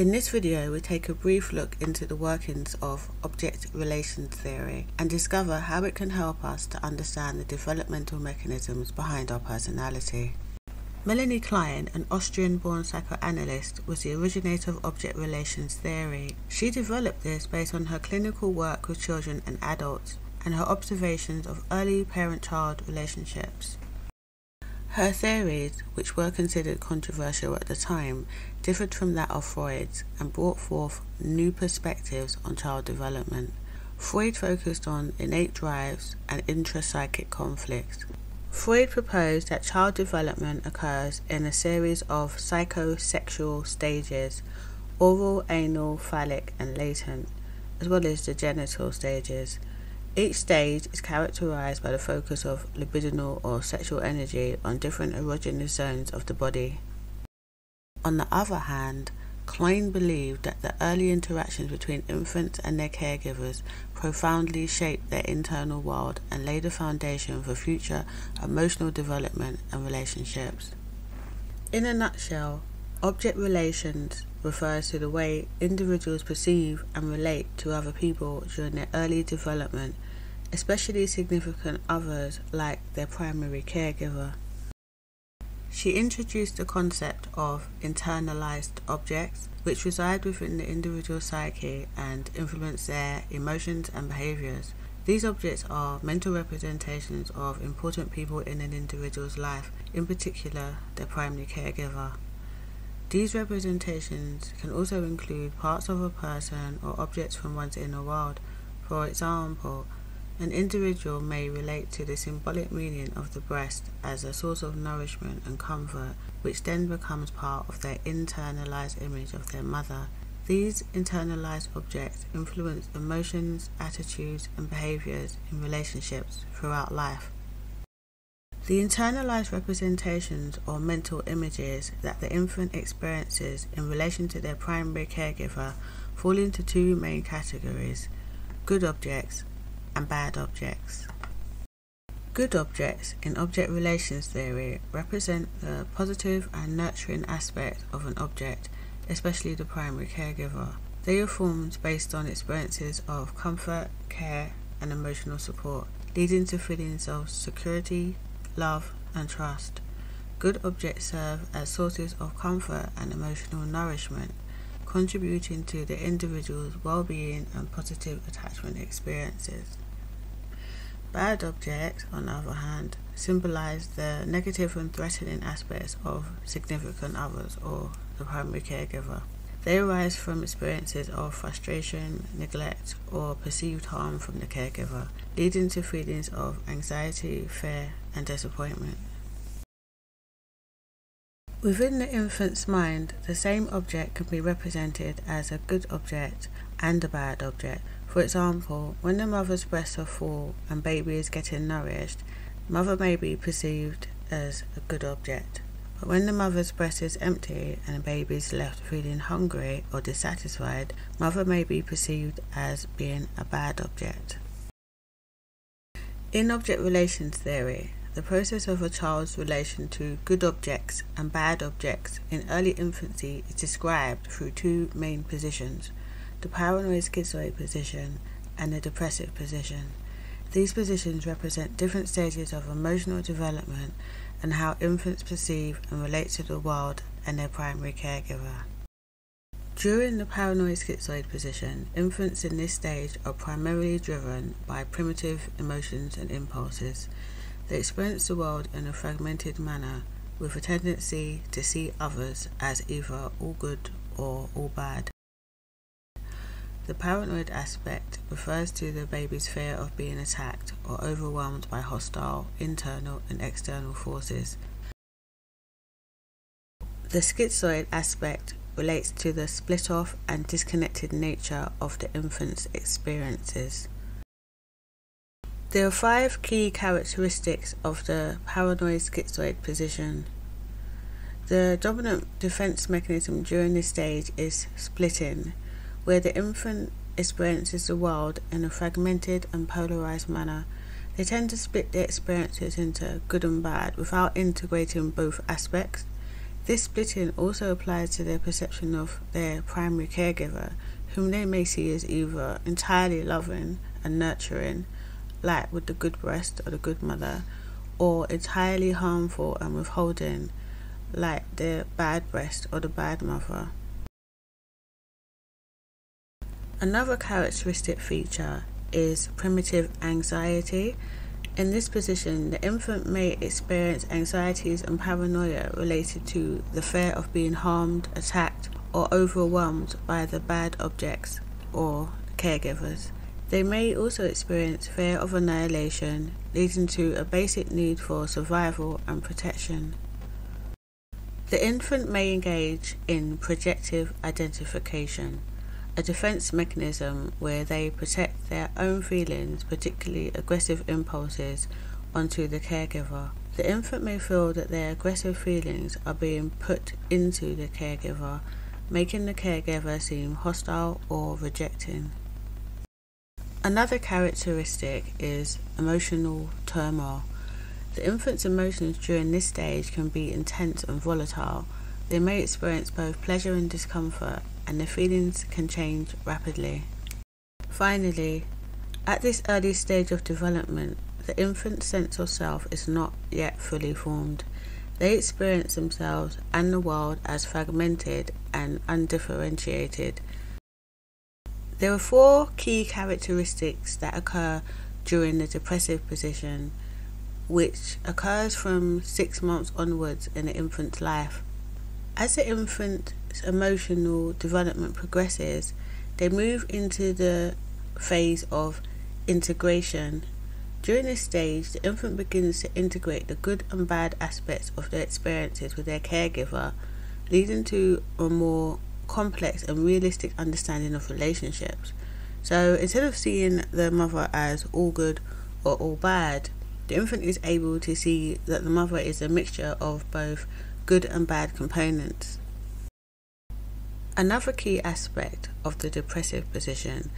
In this video, we take a brief look into the workings of object relations theory and discover how it can help us to understand the developmental mechanisms behind our personality. Melanie Klein, an Austrian born psychoanalyst, was the originator of object relations theory. She developed this based on her clinical work with children and adults and her observations of early parent child relationships. Her theories, which were considered controversial at the time, differed from that of Freud's and brought forth new perspectives on child development. Freud focused on innate drives and intrapsychic conflicts. Freud proposed that child development occurs in a series of psychosexual stages oral, anal, phallic, and latent, as well as the genital stages. Each stage is characterized by the focus of libidinal or sexual energy on different erogenous zones of the body. On the other hand, Klein believed that the early interactions between infants and their caregivers profoundly shape their internal world and lay the foundation for future emotional development and relationships. In a nutshell, object relations refers to the way individuals perceive and relate to other people during their early development, especially significant others like their primary caregiver. She introduced the concept of internalized objects, which reside within the individual psyche and influence their emotions and behaviors. These objects are mental representations of important people in an individual's life, in particular their primary caregiver. These representations can also include parts of a person or objects from one's inner world. For example, an individual may relate to the symbolic meaning of the breast as a source of nourishment and comfort, which then becomes part of their internalized image of their mother. These internalized objects influence emotions, attitudes, and behaviors in relationships throughout life. The internalized representations or mental images that the infant experiences in relation to their primary caregiver fall into two main categories good objects and bad objects. Good objects in object relations theory represent the positive and nurturing aspect of an object, especially the primary caregiver. They are formed based on experiences of comfort, care, and emotional support, leading to feelings of security, love, and trust. Good objects serve as sources of comfort and emotional nourishment, contributing to the individual's well being and positive attachment experiences. Bad objects, on the other hand, symbolize the negative and threatening aspects of significant others or the primary caregiver. They arise from experiences of frustration, neglect, or perceived harm from the caregiver, leading to feelings of anxiety, fear, and disappointment. Within the infant's mind, the same object can be represented as a good object and a bad object. For example, when the mother's breasts are full and baby is getting nourished, mother may be perceived as a good object. But when the mother's breast is empty and the baby is left feeling hungry or dissatisfied, mother may be perceived as being a bad object. In object relations theory, the process of a child's relation to good objects and bad objects in early infancy is described through two main positions the paranoid schizoid position and the depressive position. These positions represent different stages of emotional development and how infants perceive and relate to the world and their primary caregiver. During the paranoid schizoid position, infants in this stage are primarily driven by primitive emotions and impulses. They experience the world in a fragmented manner with a tendency to see others as either all good or all bad. The paranoid aspect refers to the baby's fear of being attacked or overwhelmed by hostile internal and external forces. The schizoid aspect relates to the split off and disconnected nature of the infant's experiences. There are five key characteristics of the paranoid schizoid position. The dominant defense mechanism during this stage is splitting, where the infant experiences the world in a fragmented and polarized manner. They tend to split their experiences into good and bad without integrating both aspects. This splitting also applies to their perception of their primary caregiver, whom they may see as either entirely loving and nurturing, like with the good breast or the good mother, or entirely harmful and withholding, like the bad breast or the bad mother. Another characteristic feature is primitive anxiety. In this position, the infant may experience anxieties and paranoia related to the fear of being harmed, attacked, or overwhelmed by the bad objects or caregivers. They may also experience fear of annihilation, leading to a basic need for survival and protection. The infant may engage in projective identification a defense mechanism where they protect their own feelings, particularly aggressive impulses, onto the caregiver. The infant may feel that their aggressive feelings are being put into the caregiver, making the caregiver seem hostile or rejecting. Another characteristic is emotional turmoil. The infant's emotions during this stage can be intense and volatile. They may experience both pleasure and discomfort and the feelings can change rapidly. Finally, at this early stage of development, the infant's sense of self is not yet fully formed. They experience themselves and the world as fragmented and undifferentiated. There are four key characteristics that occur during the depressive position, which occurs from six months onwards in the infant's life. As the infant emotional development progresses, they move into the phase of integration. During this stage, the infant begins to integrate the good and bad aspects of their experiences with their caregiver, leading to a more complex and realistic understanding of relationships. So instead of seeing the mother as all good or all bad, the infant is able to see that the mother is a mixture of both good and bad components. Another key aspect of the depressive position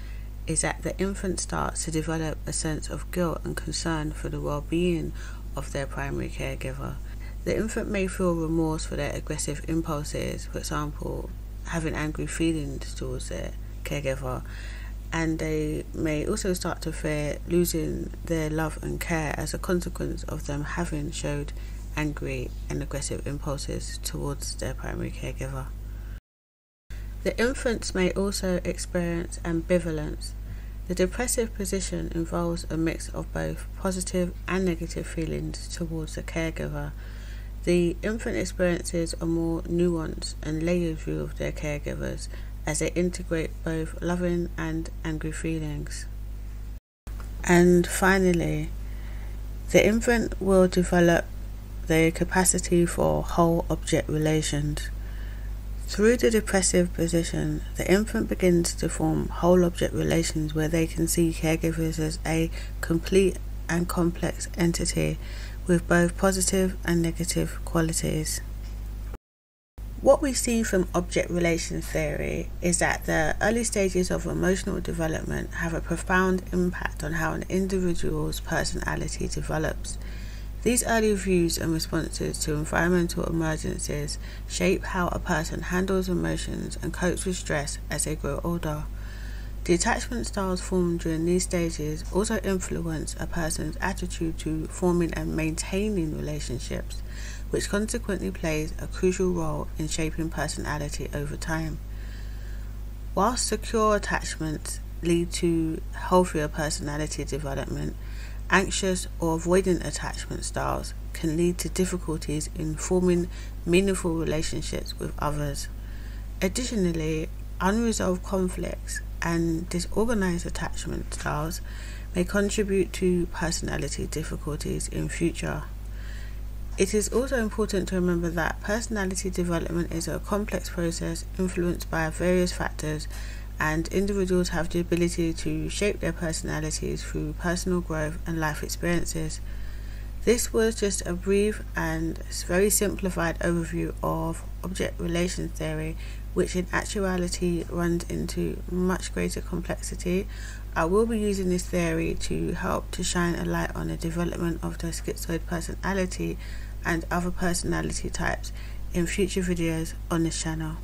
is that the infant starts to develop a sense of guilt and concern for the well being of their primary caregiver. The infant may feel remorse for their aggressive impulses, for example, having angry feelings towards their caregiver, and they may also start to fear losing their love and care as a consequence of them having showed angry and aggressive impulses towards their primary caregiver. The infants may also experience ambivalence. The depressive position involves a mix of both positive and negative feelings towards the caregiver. The infant experiences a more nuanced and layered view of their caregivers as they integrate both loving and angry feelings. And finally, the infant will develop the capacity for whole object relations. Through the depressive position, the infant begins to form whole object relations where they can see caregivers as a complete and complex entity with both positive and negative qualities. What we see from object relations theory is that the early stages of emotional development have a profound impact on how an individual's personality develops. These early views and responses to environmental emergencies shape how a person handles emotions and copes with stress as they grow older. The attachment styles formed during these stages also influence a person's attitude to forming and maintaining relationships, which consequently plays a crucial role in shaping personality over time. Whilst secure attachments lead to healthier personality development, Anxious or avoidant attachment styles can lead to difficulties in forming meaningful relationships with others. Additionally, unresolved conflicts and disorganized attachment styles may contribute to personality difficulties in future. It is also important to remember that personality development is a complex process influenced by various factors and individuals have the ability to shape their personalities through personal growth and life experiences. This was just a brief and very simplified overview of object relations theory, which in actuality runs into much greater complexity. I will be using this theory to help to shine a light on the development of the schizoid personality and other personality types in future videos on this channel.